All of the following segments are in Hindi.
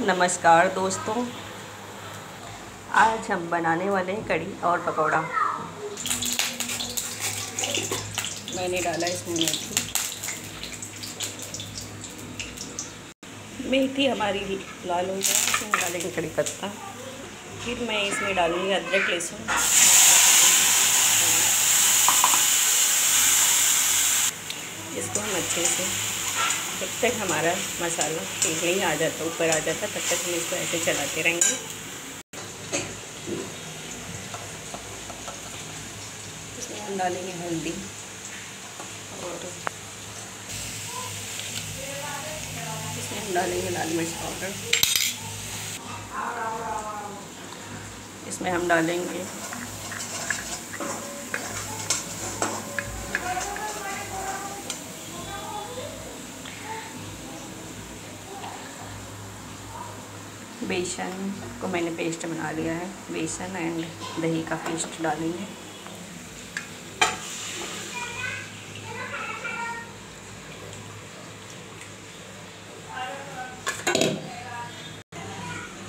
नमस्कार दोस्तों। आज हम बनाने वाले हैं कड़ी और पकौड़ा। मैंने डाला इसमें मेथी। मेथी हमारी लाल हो जाए इसमें डालेंगे कड़ी पत्ता। फिर मैं इसमें डालूँगी अदरक, लहसुन। इसको हम अच्छे से जब तक हमारा मसाला तेल नहीं आ जाता, ऊपर आ जाता, तब तक हम इसको ऐसे चलाते रहेंगे। इसमें हम डालेंगे हल्दी और इसमें हम डालेंगे लाल मिर्च पाउडर। इसमें हम डालेंगे बेसन को मैंने पेस्ट बना लिया है। बेसन एंड दही का पेस्ट डालेंगे।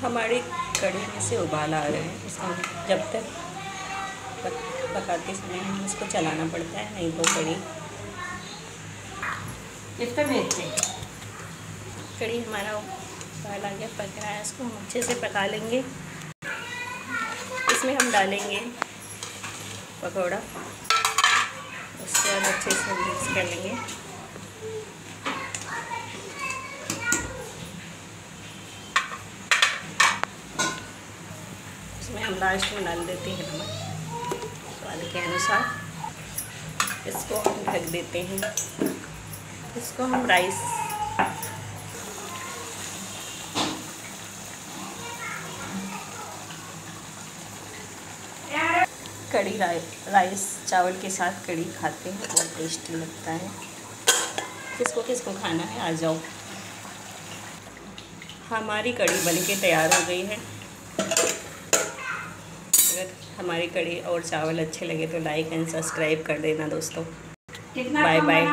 हमारी कढ़ी में से उबाल आ रहे हैं। इसको जब तक पकाते समय हम इसको चलाना पड़ता है नहीं तो कड़ी पर भेजते कढ़ी हमारा उबाल आ गया पक रहा है, इसको हम अच्छे से पका लेंगे। इसमें हम डालेंगे पकौड़ा। उसके बाद अच्छे से मिक्स कर लेंगे। इसमें हम लास्ट में डाल देते हैं नमक, स्वाद के अनुसार। इसको हम ढक देते हैं। इसको हम राइस कड़ी राइस चावल के साथ कड़ी खाते हैं बहुत टेस्टी लगता है। किसको किसको खाना है? आ जाओ। हमारी कड़ी बन के तैयार हो गई है। अगर हमारी कड़ी और चावल अच्छे लगे तो लाइक एंड सब्सक्राइब कर देना दोस्तों। Bye bye